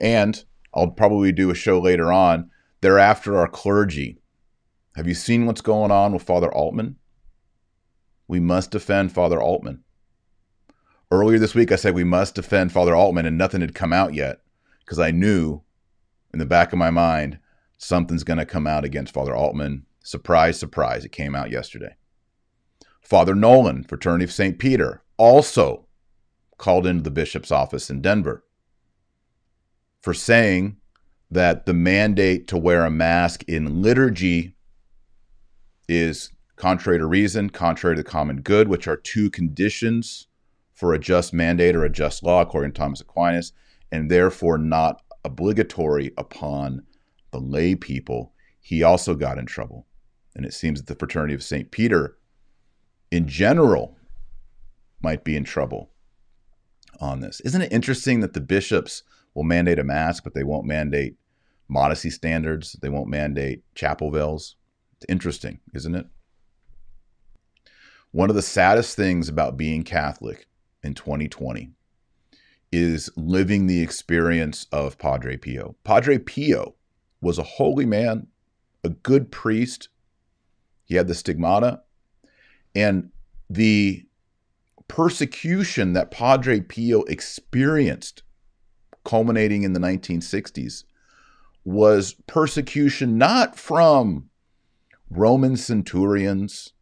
And I'll probably do a show later on. They're after our clergy. Have you seen what's going on with Father Altman? We must defend Father Altman. Earlier this week, I said we must defend Father Altman, and nothing had come out yet because I knew in the back of my mind something's going to come out against Father Altman. Surprise, surprise, it came out yesterday. Father Nolan, Fraternity of St. Peter, also called into the bishop's office in Denver for saying that the mandate to wear a mask in liturgy is contrary to reason, contrary to the common good, which are two conditions for a just mandate or a just law, according to Thomas Aquinas, and therefore not obligatory upon the lay people. He also got in trouble. And it seems that the fraternity of St. Peter, in general, might be in trouble on this. Isn't it interesting that the bishops will mandate a mask, but they won't mandate modesty standards? They won't mandate chapel veils? It's interesting, isn't it? One of the saddest things about being Catholic in 2020 is living the experience of Padre Pio. Padre Pio was a holy man, a good priest. He had the stigmata. And the persecution that Padre Pio experienced, culminating in the 1960s, was persecution not from Roman centurions,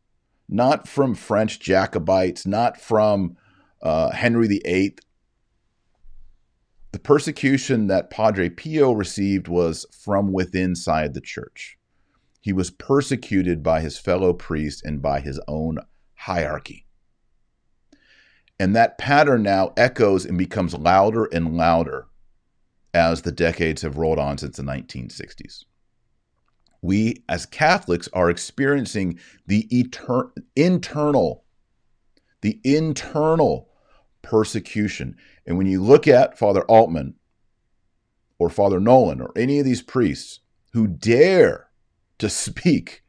not from French Jacobites, not from uh, Henry VIII. The persecution that Padre Pio received was from within inside the church. He was persecuted by his fellow priests and by his own hierarchy. And that pattern now echoes and becomes louder and louder as the decades have rolled on since the 1960s. We, as Catholics, are experiencing the etern- internal, the internal persecution. And when you look at Father Altman or Father Nolan or any of these priests who dare to speak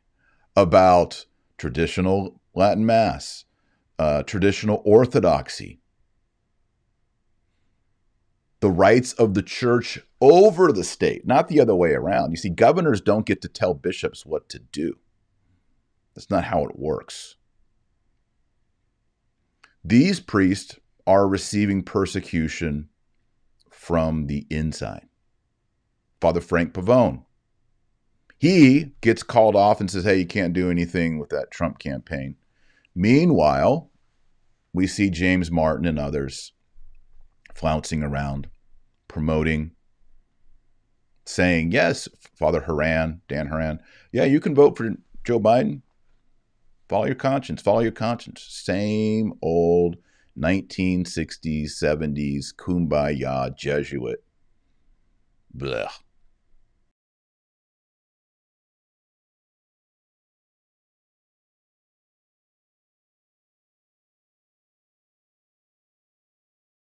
about traditional Latin Mass, uh, traditional Orthodoxy, the rights of the church over the state, not the other way around. You see, governors don't get to tell bishops what to do. That's not how it works. These priests are receiving persecution from the inside. Father Frank Pavone, he gets called off and says, hey, you can't do anything with that Trump campaign. Meanwhile, we see James Martin and others flouncing around, promoting, saying, yes, Father Horan, Dan Horan, yeah, you can vote for Joe Biden. Follow your conscience, follow your conscience. Same old 1960s, 70s, kumbaya Jesuit. Blech.